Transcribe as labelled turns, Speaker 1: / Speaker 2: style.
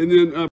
Speaker 1: and then uh,